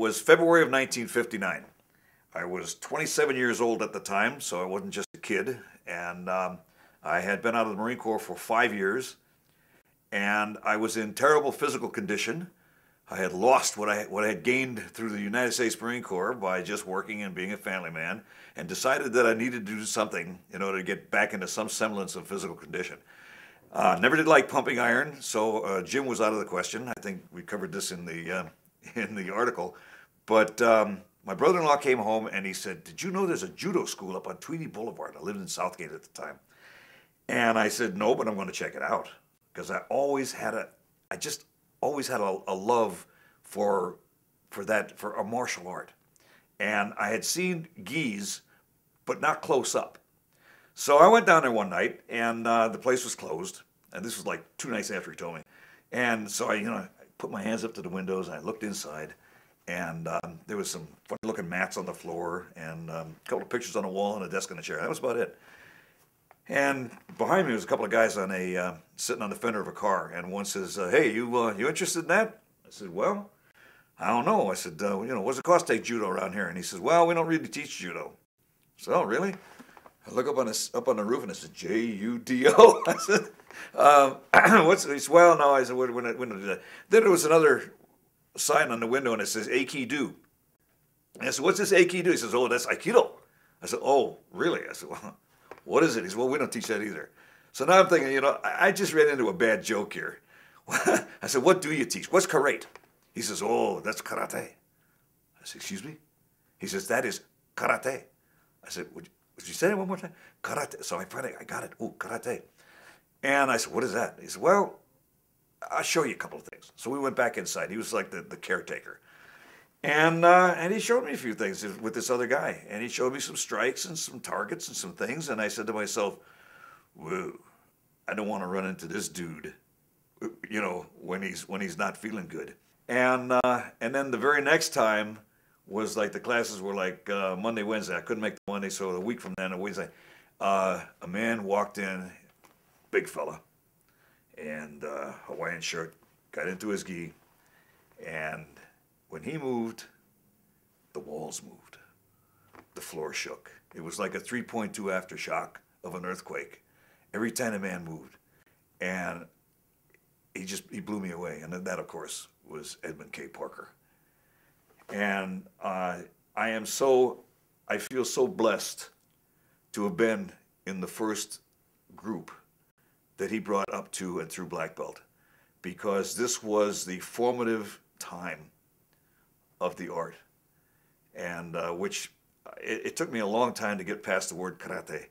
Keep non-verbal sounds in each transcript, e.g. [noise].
was February of 1959. I was 27 years old at the time, so I wasn't just a kid. And um, I had been out of the Marine Corps for five years, and I was in terrible physical condition. I had lost what I, what I had gained through the United States Marine Corps by just working and being a family man, and decided that I needed to do something in order to get back into some semblance of physical condition. Uh, never did like pumping iron, so uh, gym was out of the question. I think we covered this in the uh, [laughs] in the article. But um, my brother-in-law came home and he said, "Did you know there's a judo school up on Tweedy Boulevard?" I lived in Southgate at the time, and I said, "No, but I'm going to check it out because I always had a, I just always had a, a love for for that for a martial art, and I had seen gis, but not close up." So I went down there one night, and uh, the place was closed. And this was like two nights after he told me. And so I, you know, put my hands up to the windows, and I looked inside, and um, there was some funny-looking mats on the floor, and um, a couple of pictures on the wall, and a desk and a chair. That was about it. And behind me was a couple of guys on a uh, sitting on the fender of a car, and one says, uh, "Hey, you uh, you interested in that?" I said, "Well, I don't know." I said, uh, "You know, what's it cost to take judo around here?" And he says, "Well, we don't really teach judo." So, "Oh, really?" I look up on this up on the roof and it says J U D O. [laughs] I said, um, [clears throat] "What's?" Said, "Well, no." I said, "When, when, when that?" Then there was another sign on the window and it says Aikido. And I said, "What's this Aikido?" He says, "Oh, that's Aikido." I said, "Oh, really?" I said, "Well, [laughs] what is it?" He said, "Well, we don't teach that either." So now I'm thinking, you know, I, I just ran into a bad joke here. [laughs] I said, "What do you teach? What's karate?" He says, "Oh, that's karate." I said, "Excuse me?" He says, "That is karate." I said, Would you, say it one more time? Karate. So I finally, I got it. Oh, karate. And I said, what is that? He said, well, I'll show you a couple of things. So we went back inside. He was like the, the caretaker. And, uh, and he showed me a few things with this other guy. And he showed me some strikes and some targets and some things. And I said to myself, whoa, I don't want to run into this dude, you know, when he's, when he's not feeling good. And, uh, and then the very next time, was like the classes were like uh, Monday, Wednesday. I couldn't make the Monday, so a week from then, a Wednesday, uh, a man walked in, big fella, and uh, Hawaiian shirt, got into his gi, and when he moved, the walls moved, the floor shook. It was like a 3.2 aftershock of an earthquake. Every time a man moved, and he just he blew me away. And that, of course, was Edmund K. Parker. And uh, I am so, I feel so blessed to have been in the first group that he brought up to and through Black Belt because this was the formative time of the art. And uh, which it, it, took me a long time to get past the word karate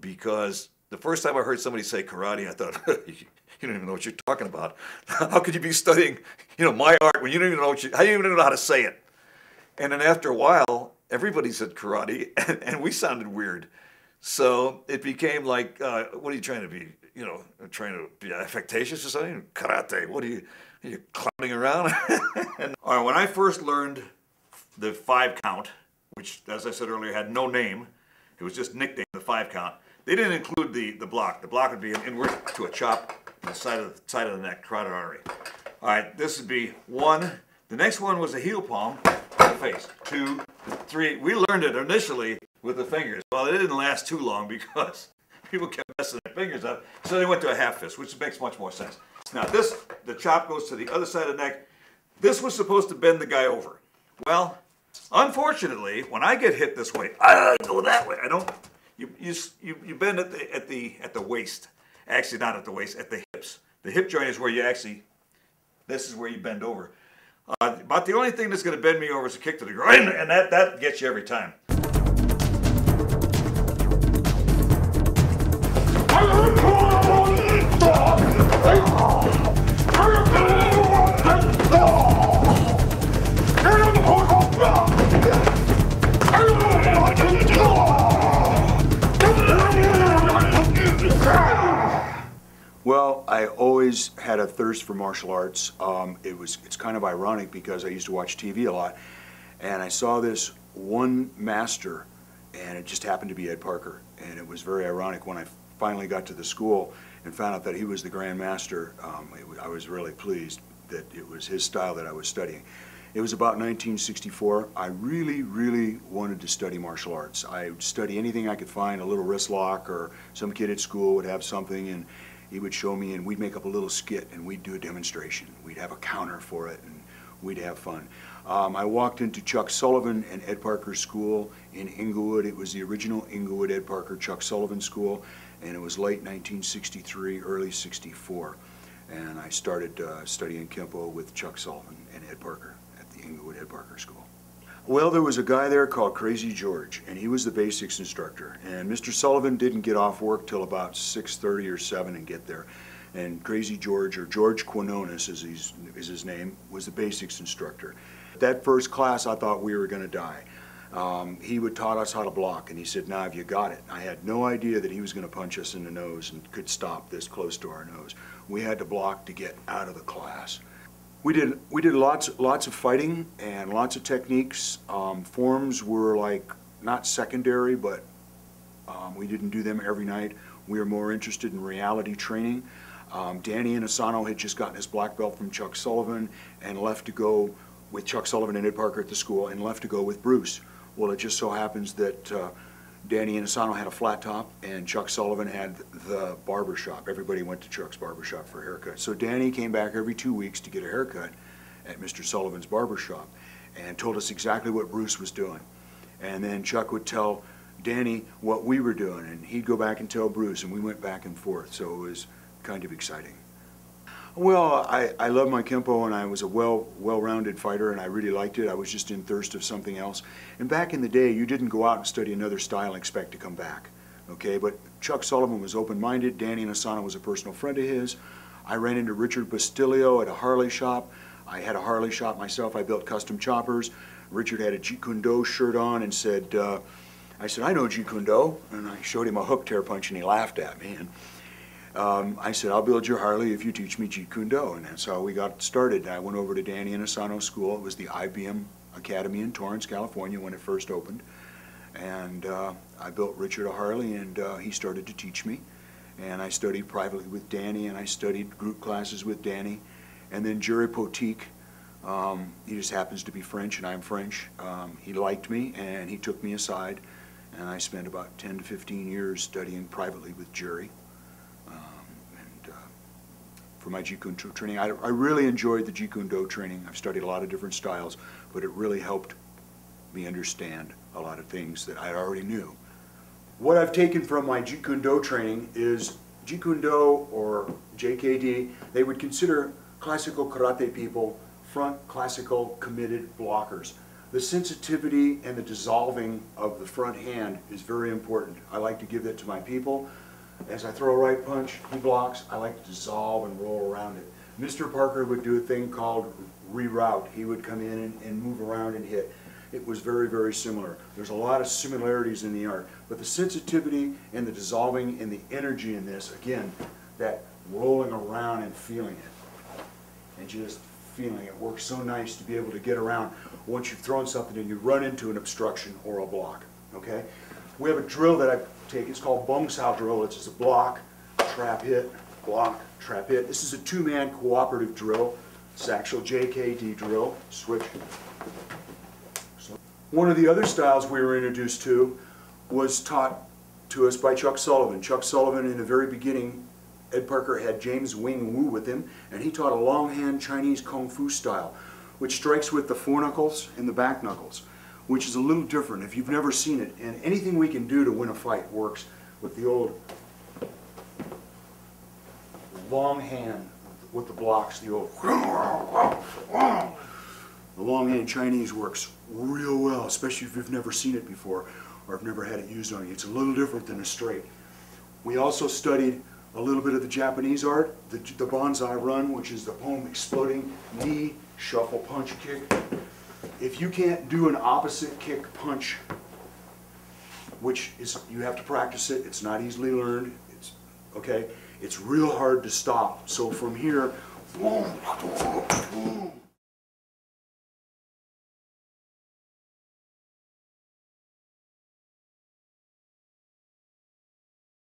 because the first time I heard somebody say karate, I thought, [laughs] you don't even know what you're talking about. [laughs] How could you be studying, you know, my art when you don't even know what you, how do you even know how to say it? And then after a while, everybody said karate, [laughs] and, and we sounded weird. So it became like, uh, what are you trying to be? You know, trying to be affectatious or something? Karate. What are you? Are you clowning around? [laughs] and, all right, when I first learned the five count, which, as I said earlier, had no name, it was just nicknamed the five count. They didn't include the, the block. The block would be an inward to a chop on the side of the side of the neck, carotid artery. All right, this would be one. The next one was a heel palm face. Two, three. We learned it initially with the fingers. Well, it didn't last too long because [laughs] people kept messing their fingers up. So they went to a half fist, which makes much more sense. Now this, the chop goes to the other side of the neck. This was supposed to bend the guy over. Well, unfortunately, when I get hit this way, I go that way. I don't. You you you, bend at the at the at the waist. Actually, not at the waist, at the hips. The hip joint is where you actually. This is where you bend over. Uh, about the only thing that's going to bend me over is a kick to the groin, and that, that gets you every time. Well, I always had a thirst for martial arts. Um, it was it's kind of ironic because I used to watch TV a lot, and I saw this one master, and it just happened to be Ed Parker, and it was very ironic when I finally got to the school and found out that he was the Grand Master. Um, it, I was really pleased that it was his style that I was studying. It was about 1964. I really, really wanted to study martial arts. I would study anything I could find, a little wrist lock, or some kid at school would have something, and he would show me, and we'd make up a little skit, and we'd do a demonstration. We'd have a counter for it, and we'd have fun. Um, I walked into Chuck Sullivan and Ed Parker School in Inglewood. It was the original Inglewood Ed Parker Chuck Sullivan School, and it was late 1963, early 64. And I started uh, studying Kenpo with Chuck Sullivan and Ed Parker at the Inglewood Ed Parker School. Well, there was a guy there called Crazy George, and he was the basics instructor. And Mr. Sullivan didn't get off work till about 6.30 or 7 and get there. And Crazy George, or George Quinones is his, is his name, was the basics instructor. That first class, I thought we were going to die. Um, he would taught us how to block, and he said, "Now, have you got it." I had no idea that he was going to punch us in the nose and could stop this close to our nose. We had to block to get out of the class. We did we did lots lots of fighting and lots of techniques. Um, forms were like not secondary, but um, we didn't do them every night. We were more interested in reality training. Um, Danny Inosanto had just gotten his black belt from Chuck Sullivan and left to go with Chuck Sullivan and Ed Parker at the school and left to go with Bruce. Well, it just so happens that uh, Danny Inosanto had a flat top and Chuck Sullivan had the barber shop. Everybody went to Chuck's barber shop for a haircut. So Danny came back every two weeks to get a haircut at Mr. Sullivan's barber shop and told us exactly what Bruce was doing. And then Chuck would tell Danny what we were doing and he'd go back and tell Bruce and we went back and forth. So it was kind of exciting. Well, I, I love my Kenpo and I was a well, well-rounded fighter and I really liked it. I was just in thirst of something else. And back in the day, you didn't go out and study another style and expect to come back. Okay, but Chuck Sullivan was open-minded. Danny Inosanto was a personal friend of his. I ran into Richard Bustillo at a Harley shop. I had a Harley shop myself. I built custom choppers. Richard had a Jeet Kune Do shirt on and said, uh, I said, I know Jeet Kune Do. And I showed him a hook tear punch and he laughed at me. And um, I said, I'll build your Harley if you teach me Jeet Kune Do. And that's how we got started. I went over to Danny Inosanto School. It was the IMB Academy in Torrance, California when it first opened. And uh, I built Richard a Harley and uh, he started to teach me. And I studied privately with Danny and I studied group classes with Danny. And then Jerry Poteet, um, he just happens to be French and I'm French. Um, he liked me and he took me aside. And I spent about 10 to 15 years studying privately with Jerry for my Jeet Kune Do training. I, I really enjoyed the Jeet Kune Do training. I've studied a lot of different styles, but it really helped me understand a lot of things that I already knew. What I've taken from my Jeet Kune Do training is Jeet Kune Do or JKD, they would consider classical karate people front classical committed blockers. The sensitivity and the dissolving of the front hand is very important. I like to give that to my people. As I throw a right punch, he blocks. I like to dissolve and roll around it. Mr. Parker would do a thing called reroute. He would come in and, and move around and hit. It was very, very similar. There's a lot of similarities in the art, but the sensitivity and the dissolving and the energy in this, again, that rolling around and feeling it, and just feeling it works so nice to be able to get around once you've thrown something and you run into an obstruction or a block, okay? We have a drill that I take, it's called Bong Sao drill. It's just a block, trap hit, block, trap hit. This is a two-man cooperative drill. It's actual JKD drill. Switch. So one of the other styles we were introduced to was taught to us by Chuck Sullivan. Chuck Sullivan, in the very beginning, Ed Parker had James Wing Woo with him, and he taught a longhand Chinese Kung Fu style, which strikes with the foreknuckles and the back knuckles which is a little different if you've never seen it. And anything we can do to win a fight works with the old long hand with the blocks, the old the long hand Chinese works real well, especially if you've never seen it before or have never had it used on you. It's a little different than a straight. We also studied a little bit of the Japanese art, the, the Banzai Run, which is the palm exploding knee, shuffle, punch, kick, if you can't do an opposite kick punch, which is, you have to practice it, it's not easily learned, it's, okay, it's real hard to stop. So from here, boom, boom, boom,